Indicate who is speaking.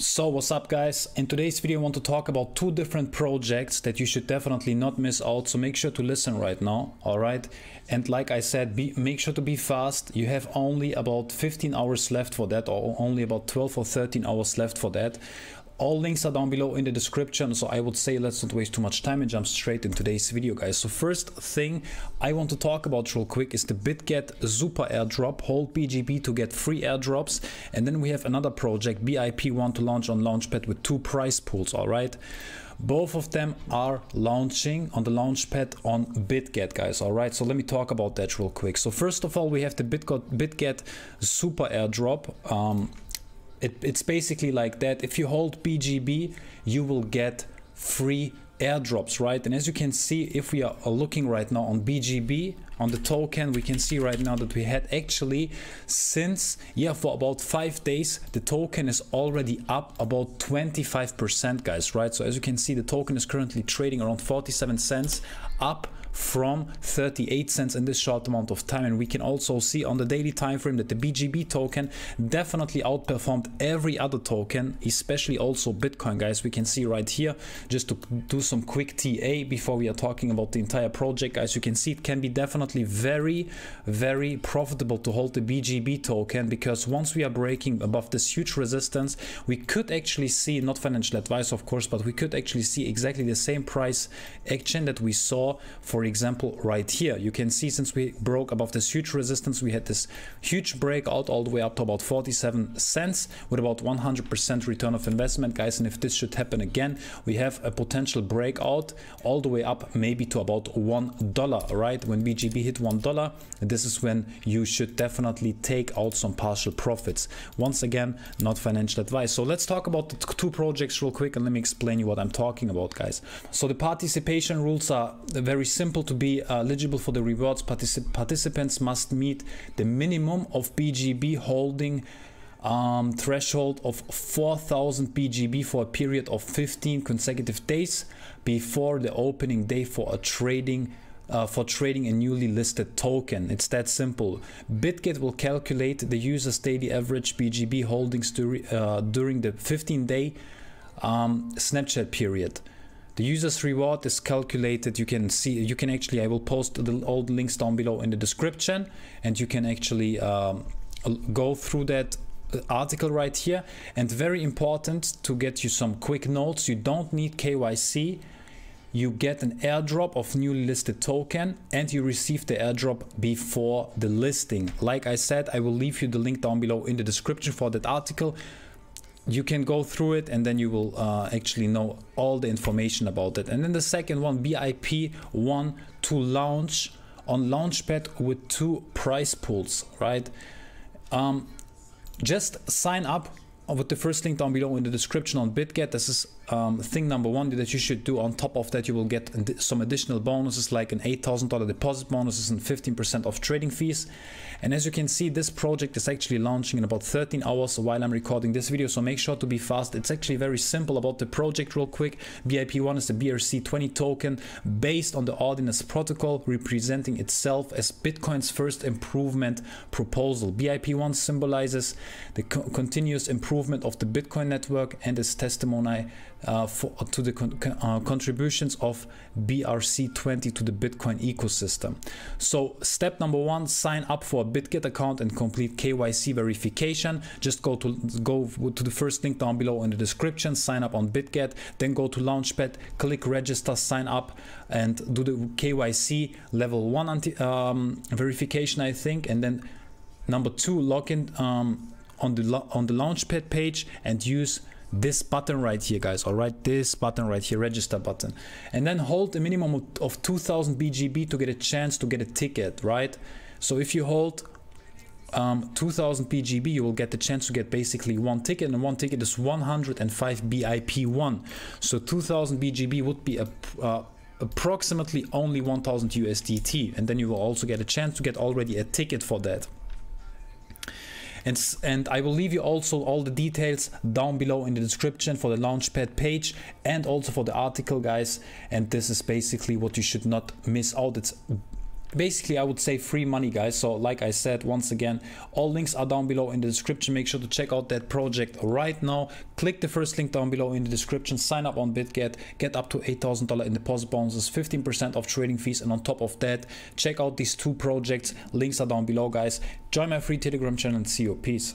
Speaker 1: So what's up guys? In today's video I want to talk about two different projects that you should definitely not miss out so make sure to listen right now alright and like I said be, make sure to be fast. You have only about 15 hours left for that or only about 12 or 13 hours left for that all links are down below in the description so i would say let's not waste too much time and jump straight in today's video guys. So first thing i want to talk about real quick is the bitget super airdrop. Hold bgb to get free airdrops. And then we have another project bip1 to launch on launchpad with two price pools all right? Both of them are launching on the launchpad on bitget guys all right? So let me talk about that real quick. So first of all we have the bitget bitget super airdrop. Um, it, it's basically like that. If you hold BGB, you will get free airdrops, right? And as you can see, if we are looking right now on BGB, on the token, we can see right now that we had actually since, yeah, for about five days, the token is already up about 25%, guys, right? So as you can see, the token is currently trading around 47 cents up from 38 cents in this short amount of time. And we can also see on the daily time frame that the BGB token definitely outperformed every other token especially also Bitcoin guys. We can see right here just to do some quick TA before we are talking about the entire project. As you can see it can be definitely very very profitable to hold the BGB token because once we are breaking above this huge resistance we could actually see not financial advice of course but we could actually see exactly the same price action that we saw for for example right here. You can see since we broke above this huge resistance we had this huge breakout all the way up to about 47 cents with about 100% return of investment guys. And if this should happen again we have a potential breakout all the way up maybe to about one dollar right? When bgb hit one dollar this is when you should definitely take out some partial profits. Once again not financial advice. So let's talk about the two projects real quick and let me explain you what i'm talking about guys. So the participation rules are very simple simple to be eligible for the rewards, particip participants must meet the minimum of BGB holding um, threshold of 4000 BGB for a period of 15 consecutive days before the opening day for a trading uh, for trading a newly listed token. It's that simple. Bitget will calculate the user's daily average BGB holdings uh, during the 15 day um, snapshot period. The user's reward is calculated. You can see, you can actually, I will post the, all the links down below in the description and you can actually um, go through that uh, article right here. And very important to get you some quick notes. You don't need KYC you get an airdrop of newly listed token and you receive the airdrop before the listing. Like I said, I will leave you the link down below in the description for that article you can go through it and then you will uh, actually know all the information about it. And then the second one, BIP one to launch on Launchpad with two price pools, right? Um, just sign up with the first link down below in the description on BitGet. This is um, thing number one that you should do. On top of that, you will get some additional bonuses like an $8,000 deposit bonuses and 15% off trading fees. And as you can see, this project is actually launching in about 13 hours while I'm recording this video. So make sure to be fast. It's actually very simple about the project real quick. BIP1 is the BRC20 token based on the Ordinals protocol representing itself as Bitcoin's first improvement proposal. BIP1 symbolizes the co continuous improvement of the Bitcoin network and is testimony uh, for, to the con uh, contributions of BRC20 to the Bitcoin ecosystem. So step number one, sign up for a BitGet account and complete KYC verification. Just go to go to the first link down below in the description, sign up on BitGet, then go to Launchpad, click register, sign up and do the KYC level one anti um, verification, I think. And then number two, log in um, on the on the Launchpad page and use this button right here guys all right? This button right here register button. And then hold a minimum of, of 2000 bgb to get a chance to get a ticket right? So if you hold um, 2000 BGB, you will get the chance to get basically one ticket, and one ticket is 105 BIP1. So 2000 BGB would be a, uh, approximately only 1000 USDT, and then you will also get a chance to get already a ticket for that and and I will leave you also all the details down below in the description for the launchpad page and also for the article guys. And this is basically what you should not miss out. It's basically i would say free money guys. So like i said once again all links are down below in the description. Make sure to check out that project right now. Click the first link down below in the description. Sign up on bitget. Get up to $8000 in deposit bonuses 15% of trading fees and on top of that check out these two projects. Links are down below guys. Join my free telegram channel and see you. Peace